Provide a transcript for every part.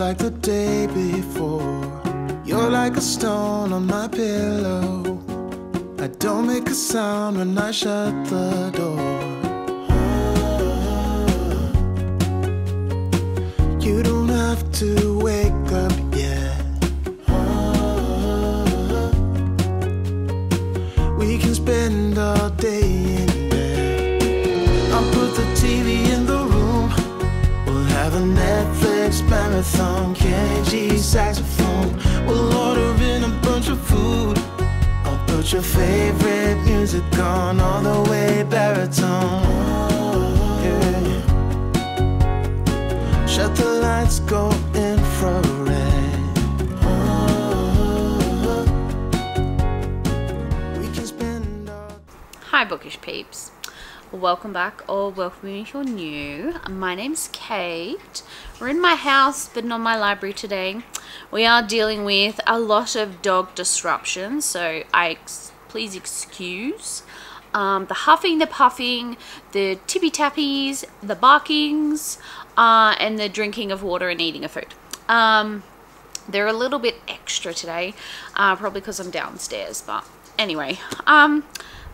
like the day before. You're like a stone on my pillow. I don't make a sound when I shut the door. Saxophone. We'll order in a bunch of food. I'll put your favorite music on all the way baritone. Shut the lights, go infrared. Hi, bookish peeps. Welcome back, or welcome if you're new. My name's Kate. We're in my house, but not my library today. We are dealing with a lot of dog disruption, so I ex- please excuse um, the huffing, the puffing, the tippy tappies, the barkings, uh, and the drinking of water and eating of food. Um, they're a little bit extra today, uh, probably because I'm downstairs. But anyway, um,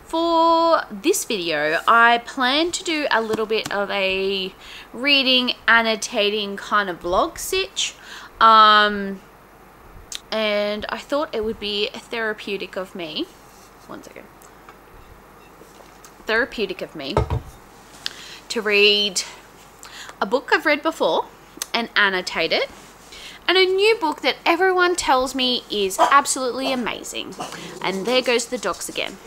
for this video, I plan to do a little bit of a reading, annotating kind of vlog sitch. Um, and I thought it would be therapeutic of me. One second. Therapeutic of me to read a book I've read before and annotate it and a new book that everyone tells me is absolutely amazing. And there goes the dogs again.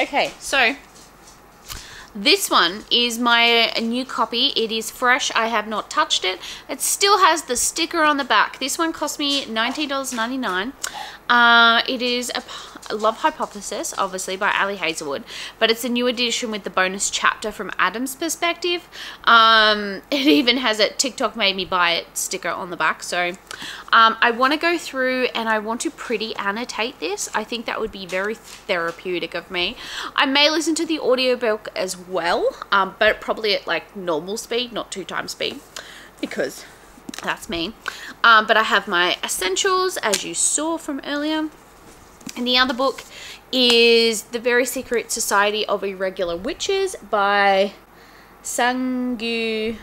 Okay, so this one is my new copy. It is fresh. I have not touched it. It still has the sticker on the back. This one cost me $19.99. Uh, it is a Love Hypothesis, obviously, by Ali Hazelwood. But it's a new edition with the bonus chapter from Adam's perspective. Um, it even has a TikTok made me buy it sticker on the back. So um, I want to go through and I want to pretty annotate this. I think that would be very therapeutic of me. I may listen to the audiobook as well, um, but probably at like normal speed, not two times speed, because that's me. Um, but I have my essentials, as you saw from earlier. And the other book is The Very Secret Society of Irregular Witches by Sangu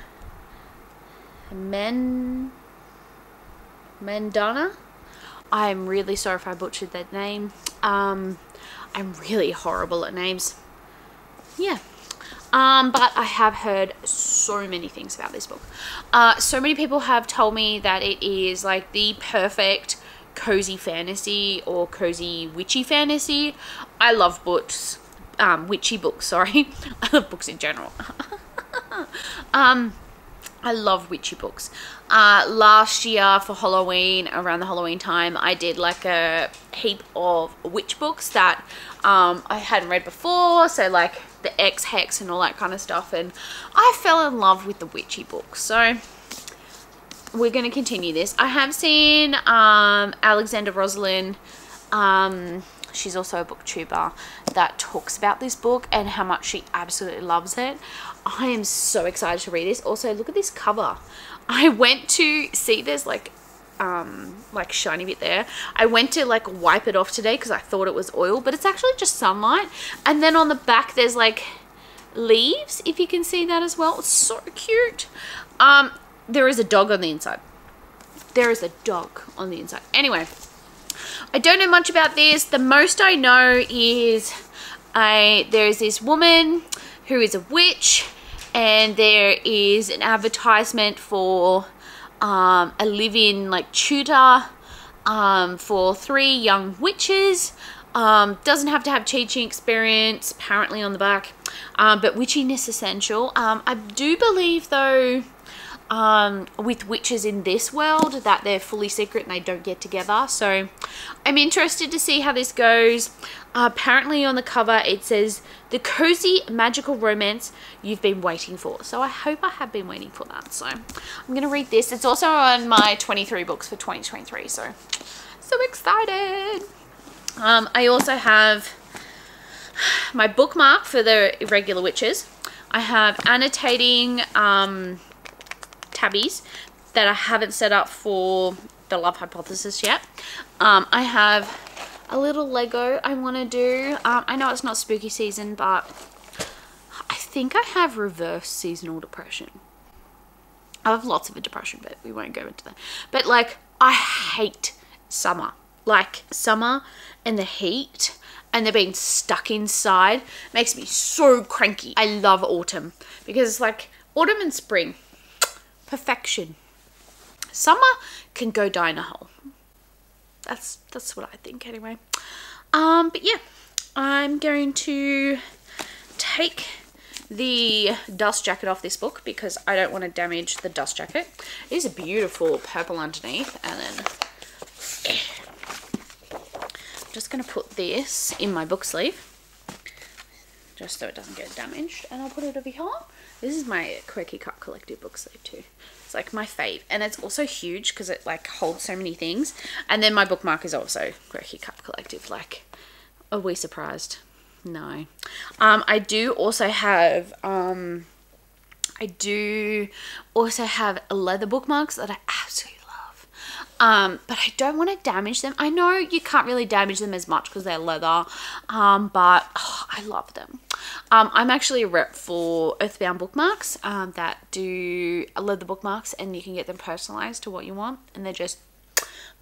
Men Mendana. I'm really sorry if I butchered that name. Um, I'm really horrible at names. Yeah. Um, but I have heard so many things about this book. Uh, so many people have told me that it is like the perfect cozy fantasy or cozy witchy fantasy. I love books, um, witchy books, sorry. I love books in general. um, I love witchy books. Uh, last year for Halloween, around the Halloween time, I did like a heap of witch books that um, I hadn't read before. So like the Ex Hex and all that kind of stuff. And I fell in love with the witchy books. So we're going to continue this. I have seen um, Alexander Rosalind. Um, she's also a booktuber that talks about this book and how much she absolutely loves it. I am so excited to read this. Also, look at this cover. I went to see there's like um like shiny bit there. I went to like wipe it off today because I thought it was oil, but it's actually just sunlight. And then on the back there's like leaves, if you can see that as well. It's so cute. Um, there is a dog on the inside. There is a dog on the inside. Anyway, I don't know much about this. The most I know is I there's this woman who is a witch and there is an advertisement for um, a live-in like tutor um, for three young witches. Um, doesn't have to have teaching experience, apparently on the back, um, but witchiness essential. Um, I do believe though um, with witches in this world that they're fully secret and they don't get together. So I'm interested to see how this goes. Uh, apparently on the cover it says the cozy magical romance you've been waiting for. So I hope I have been waiting for that. So I'm going to read this. It's also on my 23 books for 2023. So so excited. Um, I also have my bookmark for the regular witches. I have annotating um, tabbies that I haven't set up for the love hypothesis yet. Um, I have a little Lego I want to do. Um, I know it's not spooky season, but I think I have reverse seasonal depression. I have lots of a depression, but we won't go into that. But like, I hate summer. Like summer and the heat and they're being stuck inside makes me so cranky. I love autumn because it's like autumn and spring, perfection. Summer can go in a hole. That's that's what I think anyway. Um, but yeah, I'm going to take the dust jacket off this book because I don't want to damage the dust jacket. It is a beautiful purple underneath and then I'm just going to put this in my book sleeve just so it doesn't get damaged and I'll put it over here. This is my Quirky Cup Collective book sleeve too. It's like my fave and it's also huge because it like holds so many things and then my bookmark is also Quirky Cup Collective like are we surprised? No. Um, I do also have um, I do also have leather bookmarks that I absolutely love. Um, but I don't want to damage them. I know you can't really damage them as much because they're leather, um, but oh, I love them. Um, I'm actually a rep for Earthbound bookmarks um, that do leather bookmarks and you can get them personalized to what you want and they're just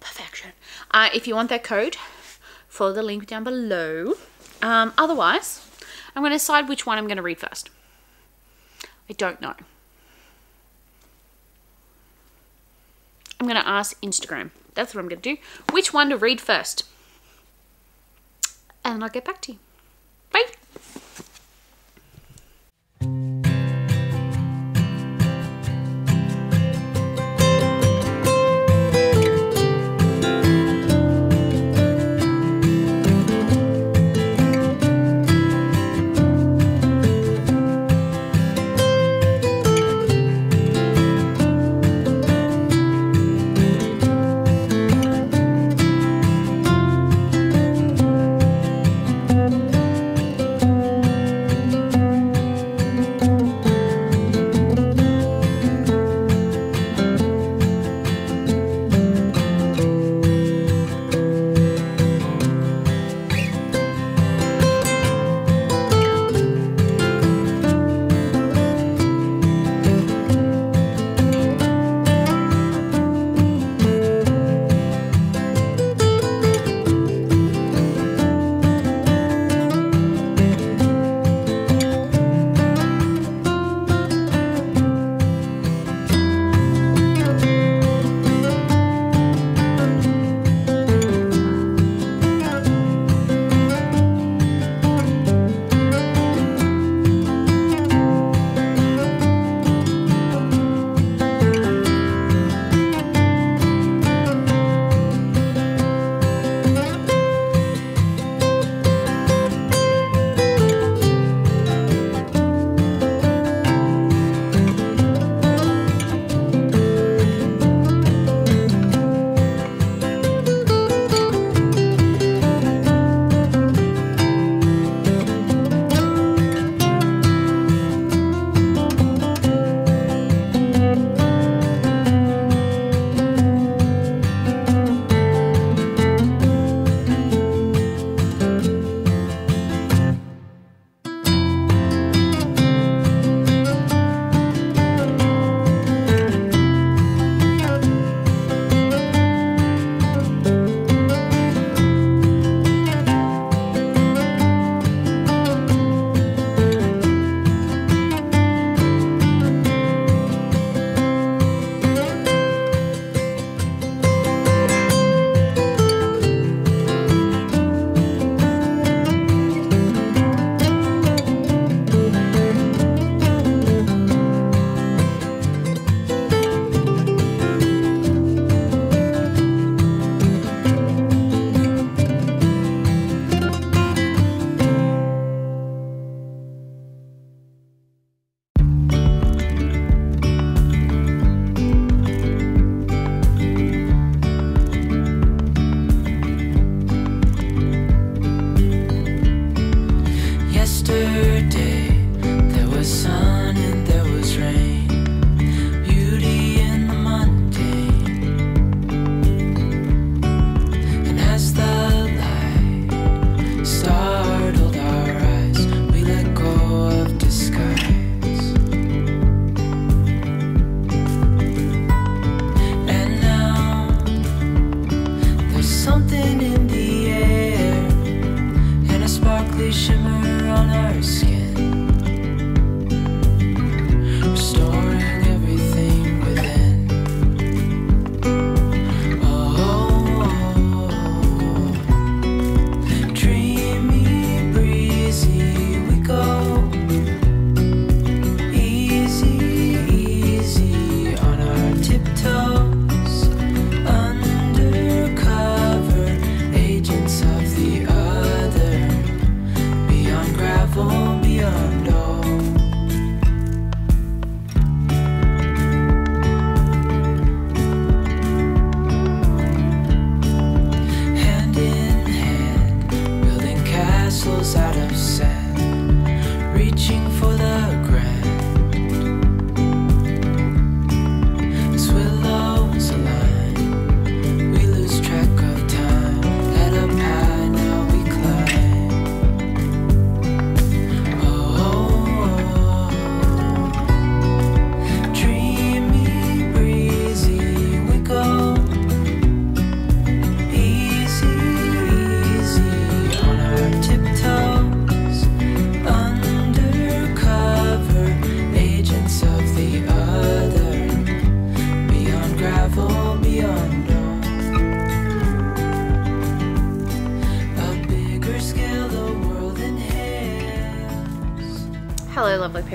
perfection. Uh, if you want that code, follow the link down below. Um, otherwise, I'm going to decide which one I'm going to read first. I don't know. I'm going to ask Instagram. That's what I'm going to do. Which one to read first? And I'll get back to you. Bye.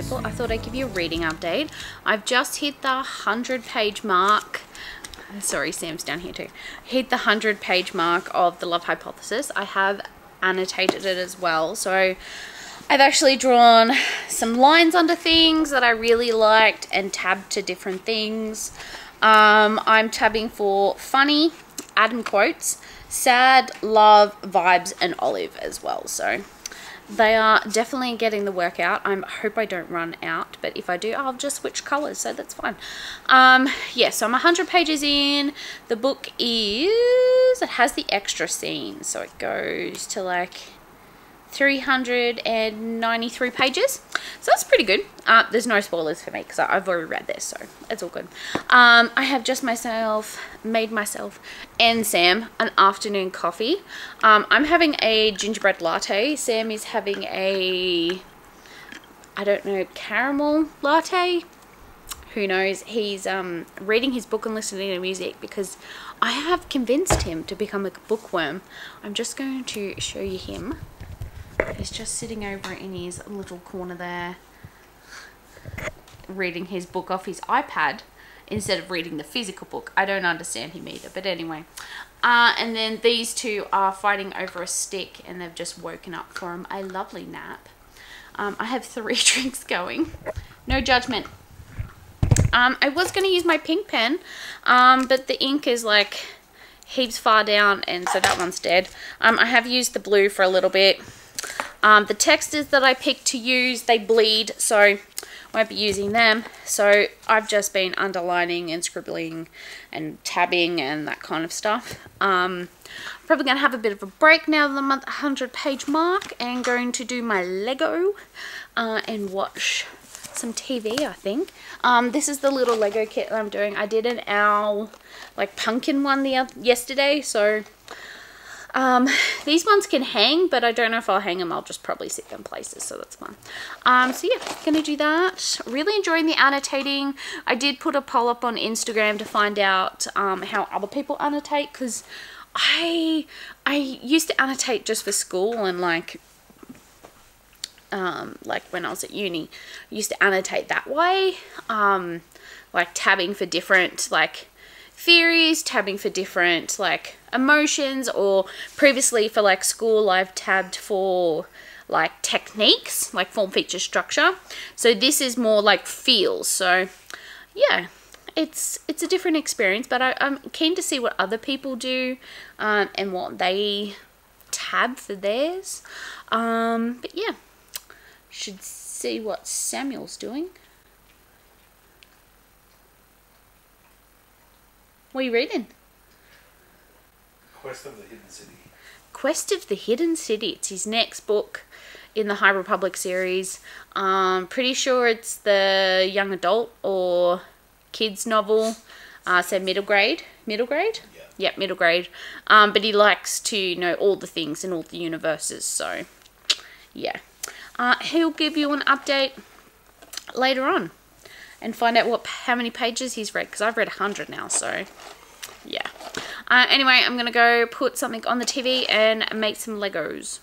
People. I thought I'd give you a reading update. I've just hit the 100 page mark. Sorry, Sam's down here too. Hit the 100 page mark of the Love Hypothesis. I have annotated it as well. So I've actually drawn some lines under things that I really liked and tabbed to different things. Um, I'm tabbing for funny, Adam quotes, sad, love, vibes, and olive as well. So they are definitely getting the work out. I hope I don't run out, but if I do, I'll just switch colors, so that's fine. Um, yeah, so I'm 100 pages in. The book is, it has the extra scenes, so it goes to like 393 pages. So that's pretty good. Uh, there's no spoilers for me because I've already read this, so it's all good. Um, I have just myself, made myself and Sam an afternoon coffee. Um, I'm having a gingerbread latte. Sam is having a, I don't know, caramel latte. Who knows? He's um, reading his book and listening to music because I have convinced him to become a bookworm. I'm just going to show you him. He's just sitting over in his little corner there, reading his book off his iPad instead of reading the physical book. I don't understand him either, but anyway. Uh, and then these two are fighting over a stick and they've just woken up for him a lovely nap. Um, I have three drinks going. No judgment. Um, I was going to use my pink pen, um, but the ink is like heaps far down and so that one's dead. Um, I have used the blue for a little bit. Um, the textures that I picked to use, they bleed, so won't be using them. So I've just been underlining and scribbling and tabbing and that kind of stuff. Um, probably going to have a bit of a break now the 100 page mark and going to do my Lego uh, and watch some TV, I think. Um, this is the little Lego kit that I'm doing. I did an owl, like pumpkin one the other, yesterday, so um, these ones can hang, but I don't know if I'll hang them. I'll just probably sit them places, so that's fine. Um, so yeah, gonna do that. Really enjoying the annotating. I did put a poll up on Instagram to find out um, how other people annotate, because I I used to annotate just for school and like um, like when I was at uni, I used to annotate that way, um, like tabbing for different like theories, tabbing for different like emotions, or previously for like school, I've tabbed for like techniques, like form, feature, structure. So this is more like feels. So yeah, it's it's a different experience, but I, am keen to see what other people do um, and what they tab for theirs. Um, but yeah, should see what Samuel's doing. What are you reading? Quest of the Hidden City. Quest of the Hidden City. It's his next book in the High Republic series. Um, pretty sure it's the young adult or kids novel. Uh, so middle grade. Middle grade? Yeah. Yep, middle grade. Um, but he likes to know all the things in all the universes. So, yeah. Uh, he'll give you an update later on and find out what how many pages he's read because I've read 100 now so uh, anyway I'm gonna go put something on the TV and make some Legos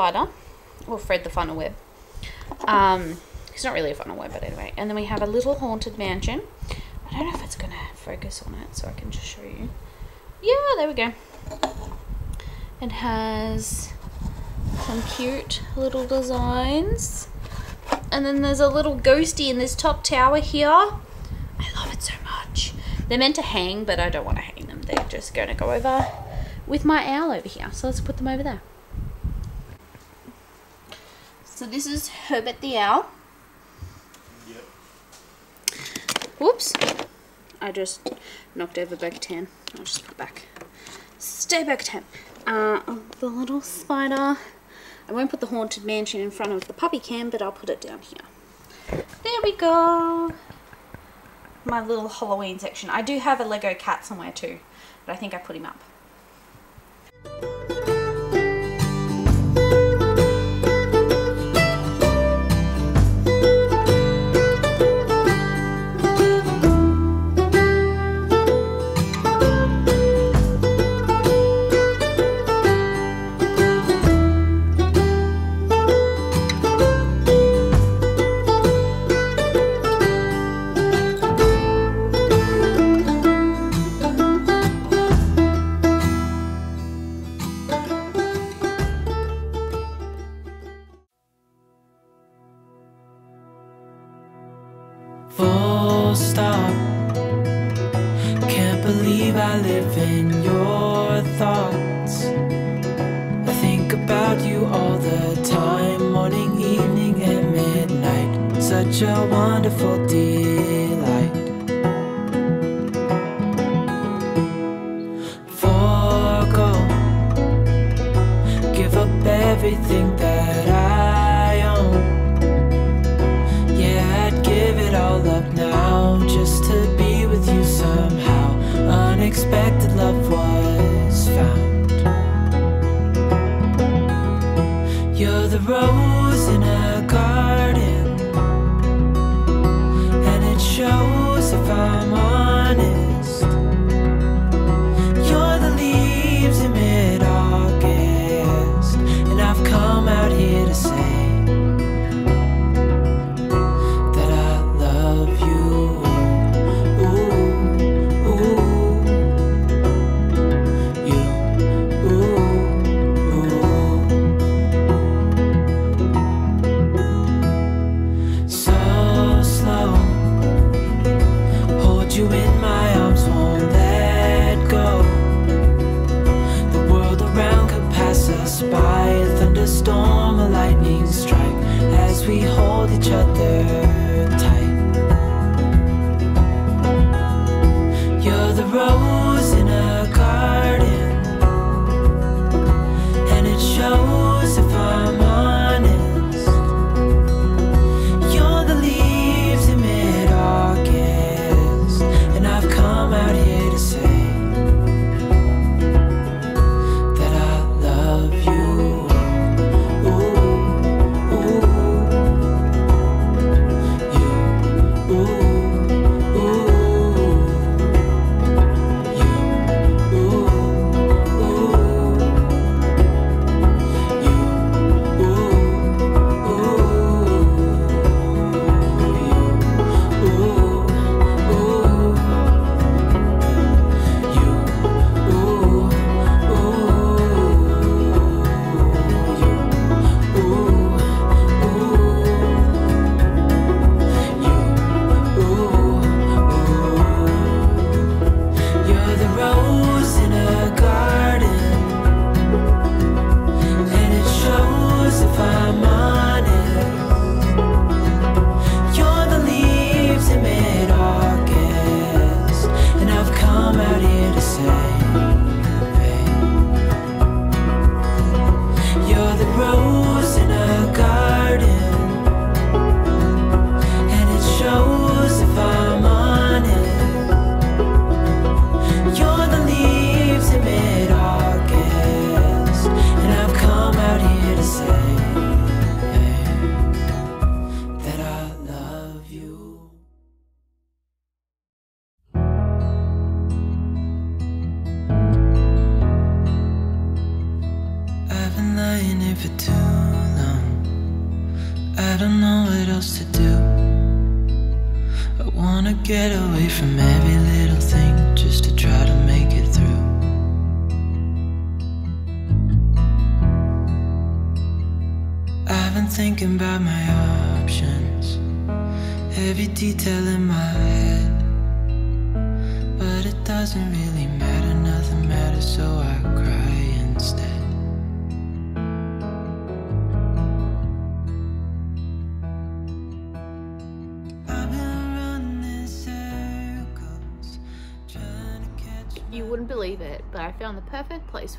spider, or Fred the funnel web. Um, it's not really a funnel web, but anyway. And then we have a little haunted mansion. I don't know if it's gonna focus on it, so I can just show you. Yeah, there we go. It has some cute little designs. And then there's a little ghosty in this top tower here. I love it so much. They're meant to hang, but I don't want to hang them. They're just going to go over with my owl over here. So let's put them over there. So this is Herbert the owl. Yep. Whoops. I just knocked over back 10. I'll just put back. Stay back 10. Uh, the little spider. I won't put the haunted mansion in front of the puppy cam, but I'll put it down here. There we go. My little Halloween section. I do have a Lego cat somewhere too, but I think I put him up.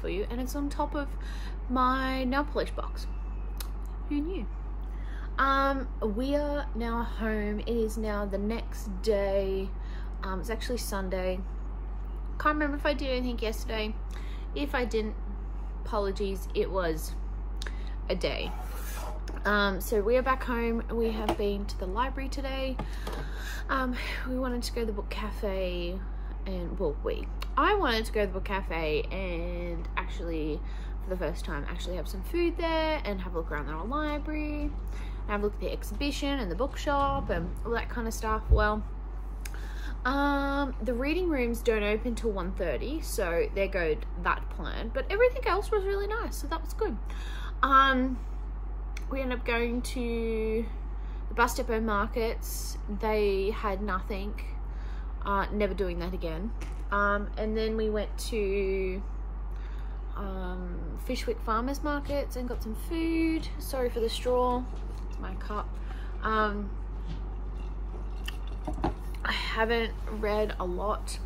For you, and it's on top of my nail polish box. Who knew? Um, we are now home. It is now the next day. Um, it's actually Sunday. Can't remember if I did anything yesterday. If I didn't, apologies. It was a day. Um, so we are back home. We have been to the library today. Um, we wanted to go to the book cafe, and well, we. I wanted to go to the book cafe and actually, for the first time, actually have some food there and have a look around the library, and have a look at the exhibition and the bookshop and all that kind of stuff. Well, um, the reading rooms don't open till 1.30, so there go that plan. But everything else was really nice, so that was good. Um, we ended up going to the bus depot markets. They had nothing. Uh, never doing that again. Um, and then we went to um, Fyshwick Farmers Markets and got some food. Sorry for the straw. It's my cup. Um, I haven't read a lot.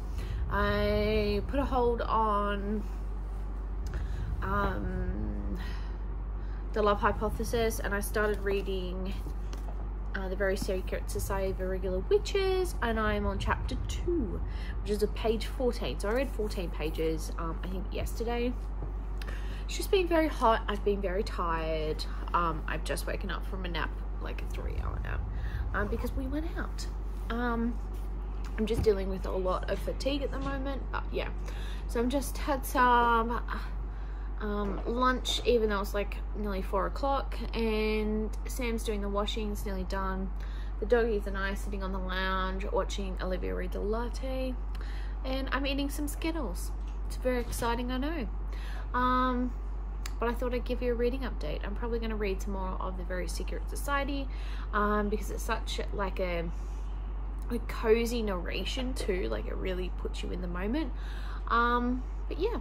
I put a hold on um, the Love Hypothesis and I started reading uh, The Very Secret Society of Irregular Witches and I'm on chapter 2, which is a page 14. So I read 14 pages, um, I think, yesterday. It's just been very hot. I've been very tired. Um, I've just woken up from a nap, like a three hour nap, um, because we went out. Um, I'm just dealing with a lot of fatigue at the moment, but yeah. So I'm just had some um, lunch, even though it's like nearly four o'clock, and Sam's doing the washing, it's nearly done. The doggies and I are sitting on the lounge watching Olivia read the latte, and I'm eating some Skittles. It's very exciting, I know. Um, but I thought I'd give you a reading update. I'm probably going to read some more of the Very Secret Society um, because it's such like a, a cozy narration too. Like it really puts you in the moment. Um, but yeah,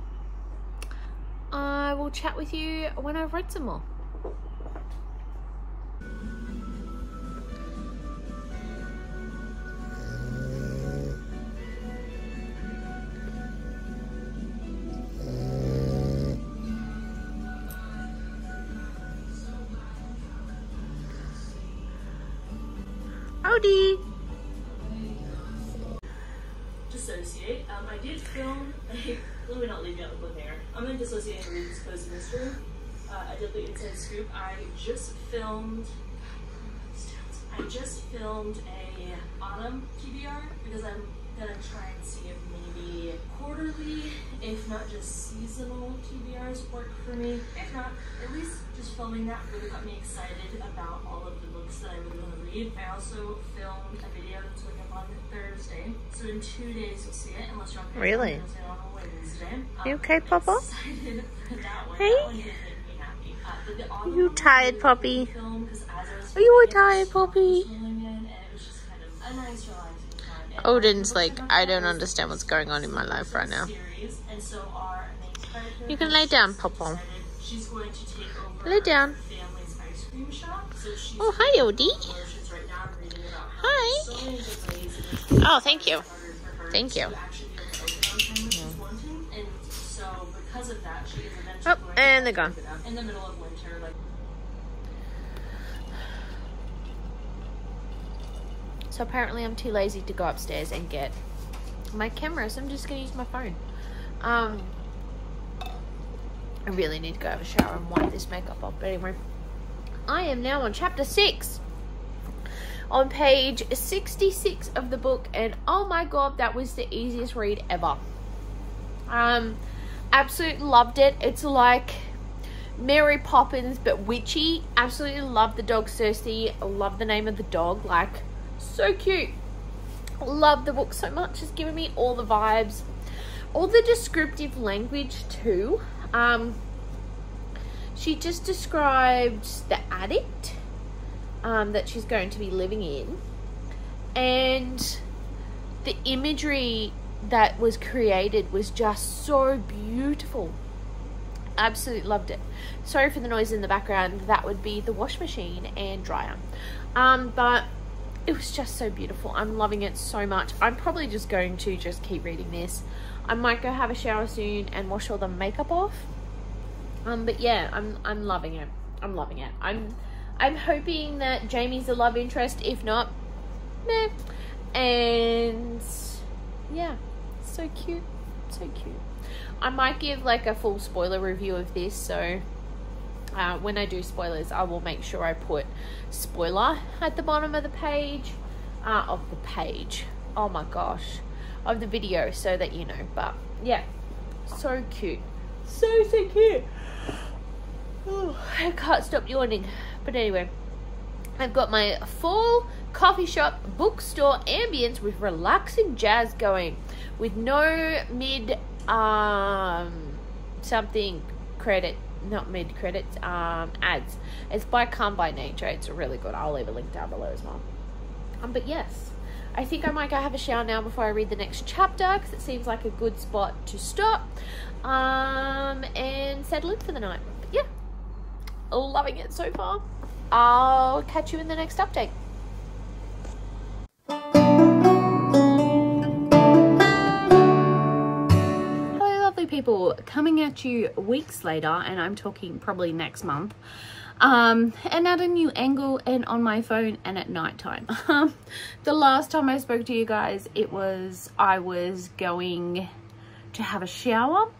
I will chat with you when I've read some more. Howdy! dissociate. Um, I did film. let me not leave you out with cliffhanger. I'm gonna dissociate and read this cozy mystery. Uh, did the inside scoop. I just filmed. I just filmed a autumn TBR because I'm gonna try and see if maybe quarterly, if not just seasonal TBRs work for me. If not, at least just filming that really got me excited about all of the books that I really want to read. I also filmed a video that's going up on Thursday, so in two days you'll see it, unless you're on Really? On Wednesday. You Um, okay, I'm Papa? excited for that one. Hey? That one did make me happy. Uh, but the autumn You tired, puppy? film 'cause as I was Are you a tired puppy? was filming it, and it was just kind of a nice, relaxing time. And Odin's like, I don't understand what's going on in my life right now. And so our main character, You can lay down, Papa. She's going to take over Lay down. family's ice cream shop. So she's Oh, hi, Odie. right now and reading about Hi. so many different ways in which Oh, thank you. it's harder for her Thank you. actually be able to open on time when she's wanting. And so because of that, she is eventually Oh, and they're gone. give it up in the middle of winter, like So apparently I'm too lazy to go upstairs and get my camera, so I'm just gonna use my phone. Um, I really need to go have a shower and wipe this makeup off. But anyway, I am now on chapter six, on page 66 of the book, and oh my god, that was the easiest read ever. Um, absolutely loved it. It's like Mary Poppins, but witchy. Absolutely love the dog Cersei. Love the name of the dog. Like, so cute. Love the book so much. It's given me all the vibes. All the descriptive language too. Um, she just described the addict um, that she's going to be living in and the imagery that was created was just so beautiful. Absolutely loved it. Sorry for the noise in the background. That would be the wash machine and dryer. Um, but it was just so beautiful. I'm loving it so much. I'm probably just going to just keep reading this i might go have a shower soon and wash all the makeup off um, but yeah, I'm I'm loving it. I'm loving it. I'm I'm hoping that Jamie's a love interest. If not, meh. And yeah, so cute, so cute. I might give like a full spoiler review of this. So uh, when I do spoilers, I will make sure I put spoiler at the bottom of the page. Uh, of the page. Oh my gosh, of the video, so that you know. But yeah, so cute, so so cute. Oh, I can't stop yawning. But anyway, I've got my full coffee shop bookstore ambience with relaxing jazz going with no mid um something credit not mid credits um ads it's by calm by nature it's really good i'll leave a link down below as well um but yes i think i might go have a shower now before i read the next chapter because it seems like a good spot to stop um and settle in for the night but yeah loving it so far. I'll catch you in the next update. Hello, lovely people. Coming at you weeks later, and I'm talking probably next month. Um, and at a new angle and on my phone and at night time. the last time I spoke to you guys, it was I was going to have a shower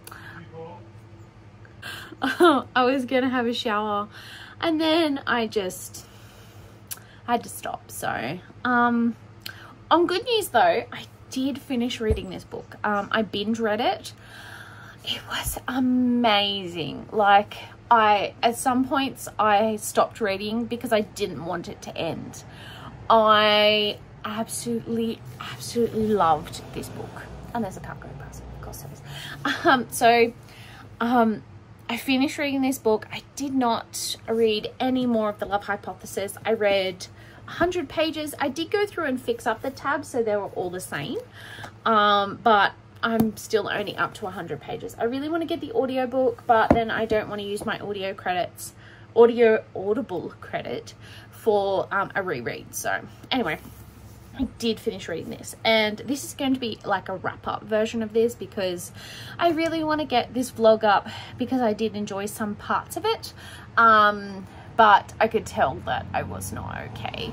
I was gonna have a shower and then I just had to stop. So, um, on good news though, I did finish reading this book. Um, I binge read it. It was amazing. Like, I, at some points, I stopped reading because I didn't want it to end. I absolutely, absolutely loved this book. And there's a cat going past, is. Um, so, um, I finished reading this book. I did not read any more of The Love Hypothesis. I read 100 pages. I did go through and fix up the tabs so they were all the same. Um, but I'm still only up to 100 pages. I really want to get the audiobook, but then I don't want to use my audio credits, audio audible credit for um, a reread. So anyway, I did finish reading this and this is going to be like a wrap up version of this because I really want to get this vlog up because I did enjoy some parts of it um, but I could tell that I was not okay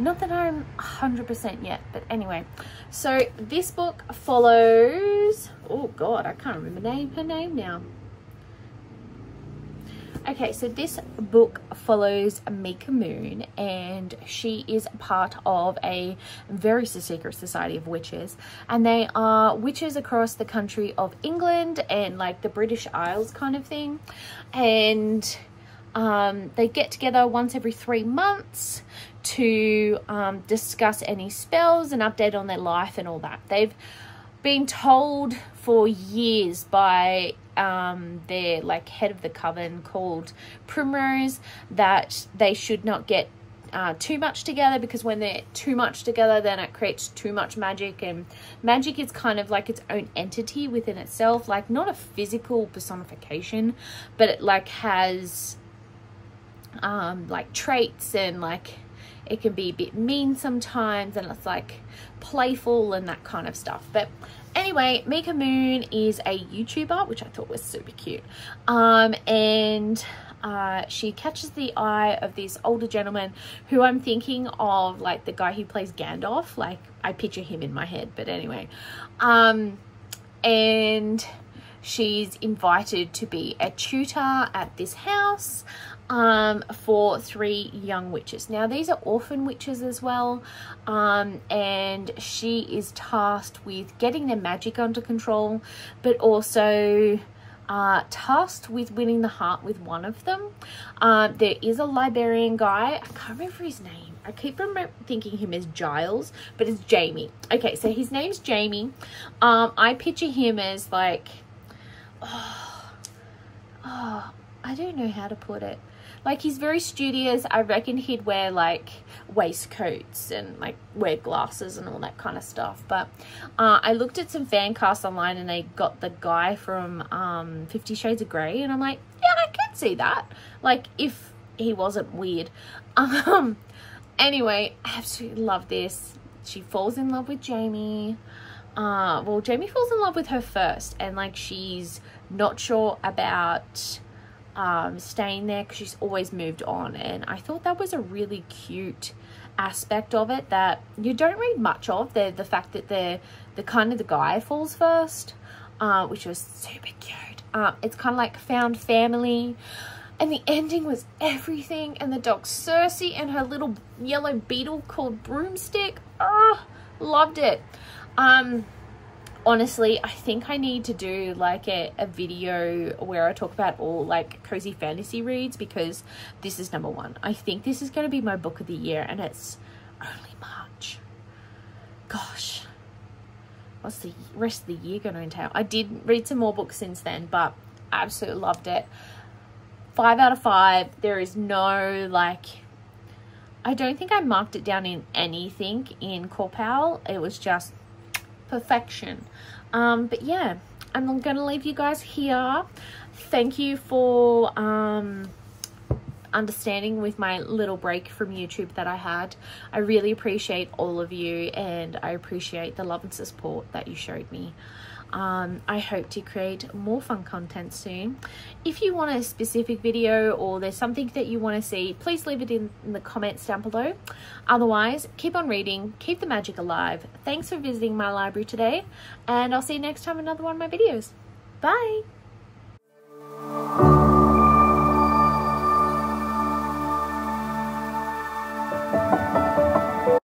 not that I'm 100% yet but anyway. So this book follows oh god I can't remember name her name now. Okay, so this book follows Mika Moon and she is part of a very secret society of witches and they are witches across the country of England and like the British Isles kind of thing and um, they get together once every three months to um, discuss any spells and update on their life and all that. They've been told for years by um, their like head of the coven called Primrose that they should not get uh, too much together because when they're too much together then it creates too much magic and magic is kind of like its own entity within itself like not a physical personification but it like has um, like traits and like it can be a bit mean sometimes and it's like playful and that kind of stuff. But anyway Mika Moon is a YouTuber which I thought was super cute. Um, and uh, she catches the eye of this older gentleman who I'm thinking of like the guy who plays Gandalf. Like I picture him in my head but anyway. Um, and she's invited to be a tutor at this house um, for three young witches. Now, these are orphan witches as well, um, and she is tasked with getting their magic under control, but also uh, tasked with winning the heart with one of them. Um, there is a Liberian guy. I can't remember his name. I keep thinking him as Giles, but it's Jamie. Okay, so his name's Jamie. Um, I picture him as like, oh, oh, I don't know how to put it. Like he's very studious. I reckon he'd wear like waistcoats and like wear glasses and all that kind of stuff. But uh, I looked at some fan casts online and they got the guy from um, Fifty Shades of Grey, and I'm like, yeah, I can see that. Like if he wasn't weird. Um, anyway, I absolutely love this. She falls in love with Jamie. Uh, well, Jamie falls in love with her first, and like she's not sure about um, staying there because she's always moved on. And I thought that was a really cute aspect of it that you don't read much of. The the fact that the the kind of the guy falls first, uh, which was super cute. Um, it's kind of like found family. And the ending was everything. And the dog Circe and her little yellow beetle called Broomstick. Oh, loved it. Um, honestly, I think I need to do like a, a video where I talk about all like cozy fantasy reads because this is number one. I think this is going to be my book of the year and it's only March. Gosh, what's the rest of the year going to entail? I did read some more books since then, but I absolutely loved it. Five out of five. There is no like. I don't think I marked it down in anything in Corpal. It was just perfection. Um, but yeah, I'm going to leave you guys here. Thank you for um, understanding with my little break from YouTube that I had. I really appreciate all of you and I appreciate the love and support that you showed me. Um, I hope to create more fun content soon. If you want a specific video or there's something that you want to see, please leave it in, in the comments down below. Otherwise, keep on reading, keep the magic alive. Thanks for visiting my library today, and I'll see you next time in another one of my videos. Bye!